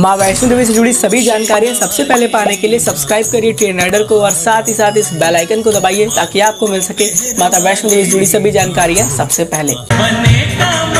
माँ वैष्णो देवी से जुड़ी सभी जानकारियाँ सबसे पहले पाने के लिए सब्सक्राइब करिए ट्रेन राइडर को और साथ ही साथ इस बेल आइकन को दबाइए ताकि आपको मिल सके माता वैष्णो देवी से जुड़ी सभी जानकारियाँ सबसे पहले। बने काम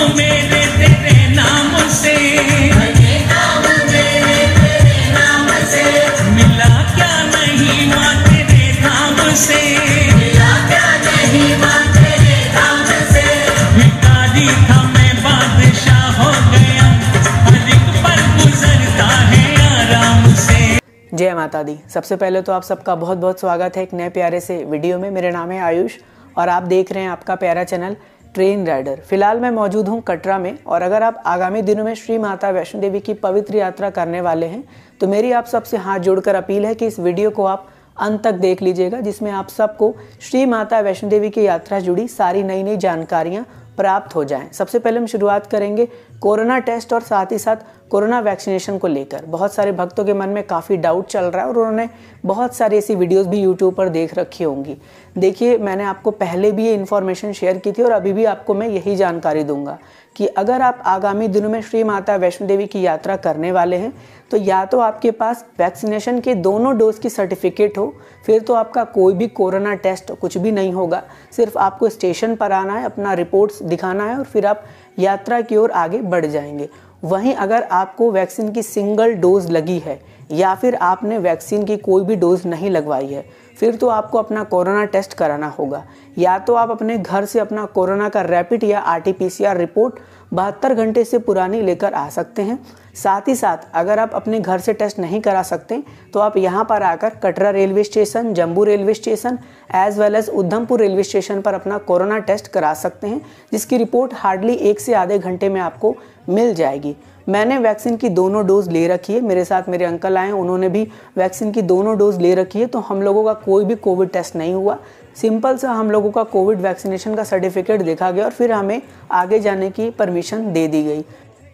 माता दी। सबसे पहले तो आप सबका बहुत बहुत स्वागत है एक नए प्यारे से वीडियो में। मेरा नाम है आयुष और आप देख रहे हैं आपका प्यारा चैनल ट्रेन राइडर। फ़िलहाल मैं मौजूद हूँ कटरा में और अगर आप आगामी दिनों में श्री माता वैष्णो देवी की पवित्र यात्रा करने वाले हैं तो मेरी आप सबसे हाथ जोड़कर अपील है कि इस वीडियो को आप अंत तक देख लीजिएगा, जिसमें आप सबको श्री माता वैष्णो देवी की यात्रा जुड़ी सारी नई नई जानकारियाँ प्राप्त हो जाएँ। सबसे पहले हम शुरुआत करेंगे कोरोना टेस्ट और साथ ही साथ कोरोना वैक्सीनेशन को लेकर। बहुत सारे भक्तों के मन में काफ़ी डाउट चल रहा है और उन्होंने बहुत सारी ऐसी वीडियोस भी यूट्यूब पर देख रखी होंगी। देखिए, मैंने आपको पहले भी ये इन्फॉर्मेशन शेयर की थी और अभी भी आपको मैं यही जानकारी दूँगा कि अगर आप आगामी दिनों में श्री माता वैष्णो देवी की यात्रा करने वाले हैं तो या तो आपके पास वैक्सीनेशन के दोनों डोज की सर्टिफिकेट हो, फिर तो आपका कोई भी कोरोना टेस्ट कुछ भी नहीं होगा। सिर्फ़ आपको स्टेशन पर आना है, अपना रिपोर्ट्स दिखाना है और फिर आप यात्रा की ओर आगे बढ़ जाएँगे। वहीं अगर आपको वैक्सीन की सिंगल डोज लगी है या फिर आपने वैक्सीन की कोई भी डोज नहीं लगवाई है, फिर तो आपको अपना कोरोना टेस्ट कराना होगा। या तो आप अपने घर से अपना कोरोना का रैपिड या आरटीपीसीआर रिपोर्ट बहत्तर घंटे से पुरानी लेकर आ सकते हैं। साथ ही साथ, अगर आप अपने घर से टेस्ट नहीं करा सकते तो आप यहाँ पर आकर Katra railway station Jammu railway station as well as Udhampur railway station पर अपना कोरोना टेस्ट करा सकते हैं, जिसकी रिपोर्ट हार्डली एक से आधे घंटे में आपको मिल जाएगी। मैंने वैक्सीन की दोनों डोज ले रखी है। मेरे साथ मेरे अंकल आए, उन्होंने भी वैक्सीन की दोनों डोज ले रखी है तो हम लोगों का कोई भी कोविड टेस्ट नहीं हुआ। सिंपल सा हम लोगों का कोविड वैक्सीनेशन का सर्टिफिकेट देखा गया और फिर हमें आगे जाने की परमिशन दे दी गई।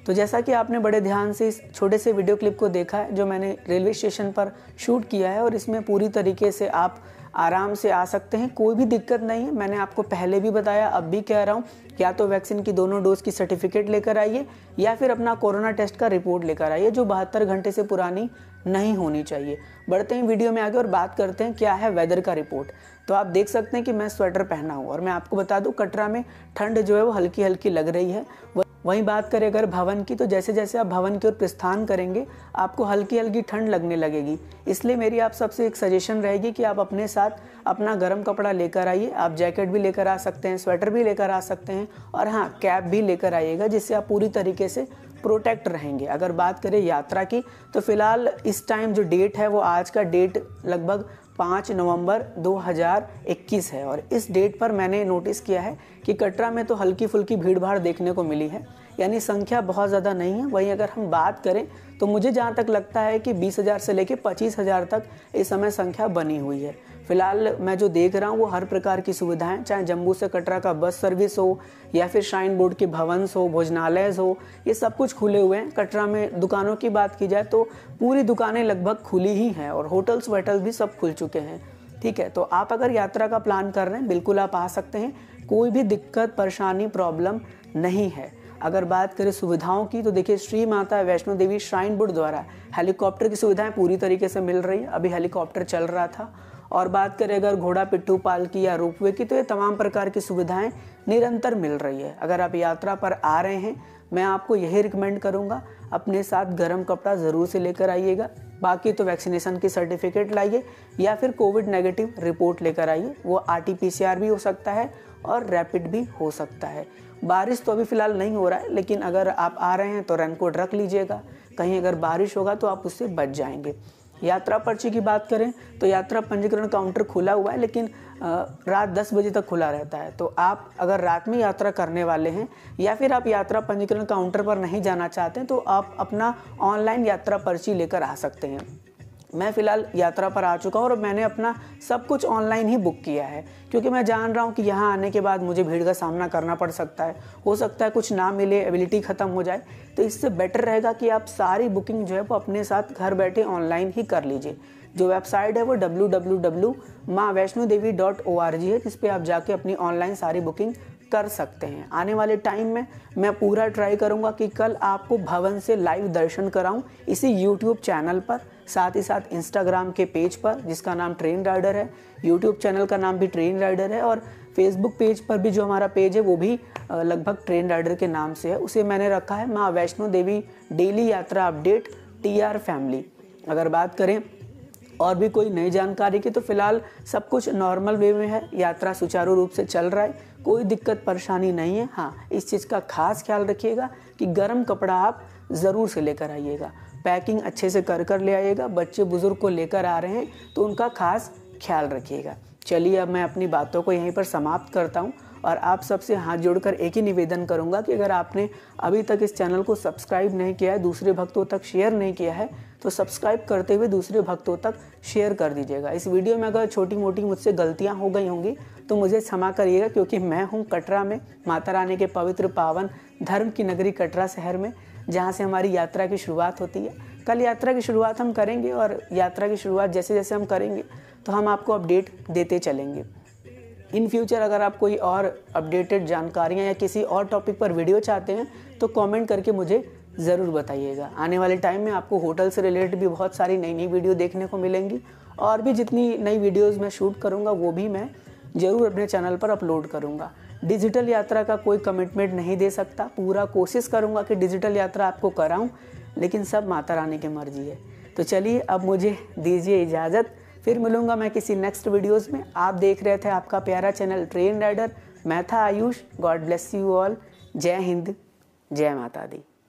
तो जैसा कि आपने बड़े ध्यान से इस छोटे से वीडियो क्लिप को देखा है, जो मैंने रेलवे स्टेशन पर शूट किया है, और इसमें पूरी तरीके से आप आराम से आ सकते हैं। कोई भी दिक्कत नहीं है, मैंने आपको पहले भी बताया, अब भी कह रहा हूँ, या तो वैक्सीन की दोनों डोज की सर्टिफिकेट लेकर आइए, या फिर अपना कोरोना टेस्ट का रिपोर्ट लेकर आइए, जो बहत्तर घंटे से पुरानी नहीं होनी चाहिए। बढ़ते हैं वीडियो में आगे और बात करते हैं, क्या है वेदर का रिपोर्ट। तो आप देख सकते हैं कि मैं स्वेटर पहना हूँ, और मैं आपको बता दूँ, कटरा में ठंड जो है वो हल्की हल्की लग रही है। वहीं बात करें अगर भवन की तो जैसे जैसे आप भवन की ओर प्रस्थान करेंगे, आपको हल्की हल्की ठंड लगने लगेगी। इसलिए मेरी आप सबसे एक सजेशन रहेगी कि आप अपने साथ अपना गर्म कपड़ा लेकर आइए। आप जैकेट भी लेकर आ सकते हैं स्वेटर भी लेकर आ सकते हैं और हाँ कैप भी लेकर आइएगा, जिससे आप पूरी तरीके से प्रोटेक्ट रहेंगे। अगर बात करें यात्रा की तो फ़िलहाल इस टाइम जो डेट है, वो आज का डेट लगभग पाँच नवंबर 2021 है और इस डेट पर मैंने नोटिस किया है कि कटरा में तो हल्की फुल्की भीड़ भाड़ देखने को मिली है, यानी संख्या बहुत ज़्यादा नहीं है। वहीं अगर हम बात करें तो मुझे जहाँ तक लगता है कि बीस हज़ार से लेकर पच्चीस हज़ार तक इस समय संख्या बनी हुई है। फ़िलहाल मैं जो देख रहा हूँ, वो हर प्रकार की सुविधाएँ, चाहे जम्मू से कटरा का बस सर्विस हो, या फिर श्राइन बोर्ड के भवन हो भोजनालय हो, ये सब कुछ खुले हुए हैं। कटरा में दुकानों की बात की जाए तो पूरी दुकानें लगभग खुली ही हैं, और होटल्स वेटल्स भी सब खुल चुके हैं। ठीक है तो आप अगर यात्रा का प्लान कर रहे हैं, बिल्कुल आप आ सकते हैं। कोई भी दिक्कत, परेशानी, प्रॉब्लम नहीं है। अगर बात करें सुविधाओं की तो देखिए, श्री माता वैष्णो देवी श्राइन बोर्ड द्वारा हेलीकॉप्टर की सुविधाएँ पूरी तरीके से मिल रही है। अभी हेलीकॉप्टर चल रहा था और बात करें अगर घोड़ा, पिट्ठू पाल की या रोपवे की तो ये तमाम प्रकार की सुविधाएँ निरंतर मिल रही है। अगर आप यात्रा पर आ रहे हैं, मैं आपको यही रिकमेंड करूँगा, अपने साथ गर्म कपड़ा ज़रूर से लेकर आइएगा। बाकी तो वैक्सीनेशन की सर्टिफिकेट लाइए, या फिर कोविड नेगेटिव रिपोर्ट लेकर आइए। वो आरटीपीसीआर भी हो सकता है और रैपिड भी हो सकता है। बारिश तो अभी फ़िलहाल नहीं हो रहा है, लेकिन अगर आप आ रहे हैं तो रेनकोट रख लीजिएगा। कहीं अगर बारिश होगा तो आप उससे बच जाएँगे। यात्रा पर्ची की बात करें तो यात्रा पंजीकरण काउंटर खुला हुआ है, लेकिन रात 10 बजे तक खुला रहता है। तो आप अगर रात में यात्रा करने वाले हैं, या फिर आप यात्रा पंजीकरण काउंटर पर नहीं जाना चाहते हैं तो आप अपना ऑनलाइन यात्रा पर्ची लेकर आ सकते हैं। मैं फ़िलहाल यात्रा पर आ चुका हूँ और मैंने अपना सब कुछ ऑनलाइन ही बुक किया है। क्योंकि मैं जान रहा हूँ कि यहाँ आने के बाद मुझे भीड़ का सामना करना पड़ सकता है। हो सकता है कुछ ना मिले एबिलिटी ख़त्म हो जाए। तो इससे बेटर रहेगा कि आप सारी बुकिंग जो है वो अपने साथ घर बैठे ऑनलाइन ही कर लीजिए। जो वेबसाइट है वो W W W Maa Vaishno Devi dot O R G है, जिस पर आप जाके अपनी ऑनलाइन सारी बुकिंग कर सकते हैं। आने वाले टाइम में मैं पूरा ट्राई करूँगा कि कल आपको भवन से लाइव दर्शन कराऊँ इसी यूट्यूब चैनल पर। साथ ही साथ इंस्टाग्राम के पेज पर, जिसका नाम ट्रेन राइडर है यूट्यूब चैनल का नाम भी ट्रेन राइडर है, और फेसबुक पेज पर भी जो हमारा पेज है, वो भी लगभग ट्रेन राइडर के नाम से है। उसे मैंने रखा है, माँ वैष्णो देवी डेली यात्रा अपडेट टी आर फैमिली अगर बात करें और भी कोई नई जानकारी की तो फ़िलहाल सब कुछ नॉर्मल वे में है, यात्रा सुचारू रूप से चल रहा है। कोई दिक्कत, परेशानी नहीं है। हाँ इस चीज़ का खास ख्याल रखिएगा कि गर्म कपड़ा आप ज़रूर से लेकर आइएगा। पैकिंग अच्छे से कर कर ले आइएगा। बच्चे बुज़ुर्ग को लेकर आ रहे हैं तो उनका खास ख्याल रखिएगा। चलिए, अब मैं अपनी बातों को यहीं पर समाप्त करता हूँ। और आप सबसे हाथ जोड़कर एक ही निवेदन करूँगा कि अगर आपने अभी तक इस चैनल को सब्सक्राइब नहीं किया है, दूसरे भक्तों तक शेयर नहीं किया है तो सब्सक्राइब करते हुए दूसरे भक्तों तक शेयर कर दीजिएगा। इस वीडियो में अगर छोटी मोटी मुझसे गलतियाँ हो गई होंगी तो मुझे क्षमा करिएगा क्योंकि मैं हूँ कटरा में, माता रानी के पवित्र पावन धर्म की नगरी कटरा शहर में, जहाँ से हमारी यात्रा की शुरुआत होती है। कल यात्रा की शुरुआत हम करेंगे और यात्रा की शुरुआत जैसे जैसे हम करेंगे तो हम आपको अपडेट देते चलेंगे। इन फ्यूचर अगर आप कोई और अपडेटेड जानकारियाँ या किसी और टॉपिक पर वीडियो चाहते हैं तो कमेंट करके मुझे ज़रूर बताइएगा। आने वाले टाइम में आपको होटल से रिलेटेड भी बहुत सारी नई नई वीडियो देखने को मिलेंगी और भी जितनी नई वीडियोज़ मैं शूट करूँगा, वो भी मैं ज़रूर अपने चैनल पर अपलोड करूँगा। डिजिटल यात्रा का कोई कमिटमेंट नहीं दे सकता। पूरा कोशिश करूँगा कि डिजिटल यात्रा आपको कराऊँ, लेकिन सब माता रानी की मर्ज़ी है। तो चलिए, अब मुझे दीजिए इजाज़त। फिर मिलूँगा मैं किसी नेक्स्ट वीडियोस में। आप देख रहे थे आपका प्यारा चैनल ट्रेन राइडर मैं था Ayush. God bless you all जय हिंद। जय माता दी।